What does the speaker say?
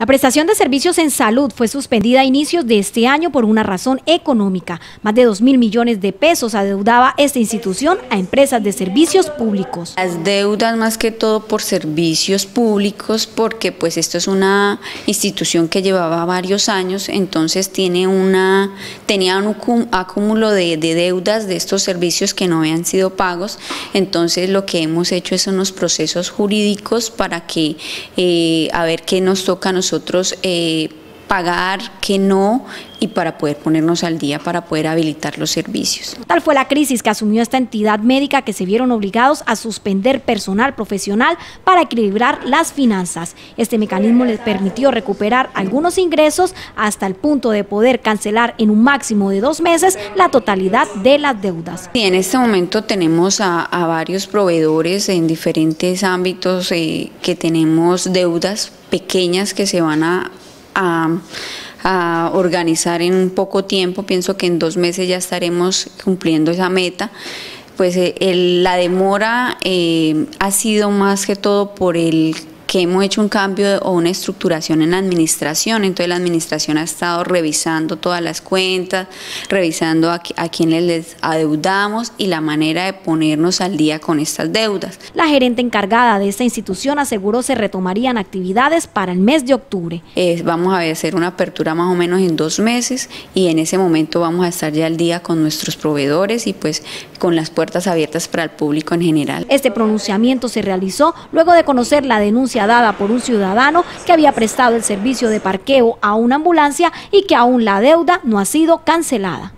La prestación de servicios en salud fue suspendida a inicios de este año por una razón económica. Más de 2 mil millones de pesos adeudaba esta institución a empresas de servicios públicos. Las deudas más que todo por servicios públicos, porque pues esto es una institución que llevaba varios años, entonces tiene una, tenía un acúmulo de, de deudas de estos servicios que no habían sido pagos, entonces lo que hemos hecho es unos procesos jurídicos para que, eh, a ver qué nos toca a nosotros nosotros eh, pagar, que no, y para poder ponernos al día, para poder habilitar los servicios. Tal fue la crisis que asumió esta entidad médica que se vieron obligados a suspender personal profesional para equilibrar las finanzas. Este mecanismo les permitió recuperar algunos ingresos hasta el punto de poder cancelar en un máximo de dos meses la totalidad de las deudas. Y en este momento tenemos a, varios proveedores en diferentes ámbitos eh, que tenemos deudas pequeñas que se van a, a, organizar en poco tiempo, pienso que en dos meses ya estaremos cumpliendo esa meta. Pues eh, la demora eh, ha sido más que todo por el que hemos hecho un cambio o una estructuración en la administración, entonces la administración ha estado revisando todas las cuentas, revisando a, a quienes les adeudamos y la manera de ponernos al día con estas deudas. La gerente encargada de esta institución aseguró se retomarían actividades para el mes de octubre. vamos a hacer una apertura más o menos en dos meses y en ese momento vamos a estar ya al día con nuestros proveedores y pues con las puertas abiertas para el público en general. Este pronunciamiento se realizó luego de conocer la dada por un ciudadano que había prestado el servicio de parqueo a una ambulancia y que aún la deuda no ha sido cancelada.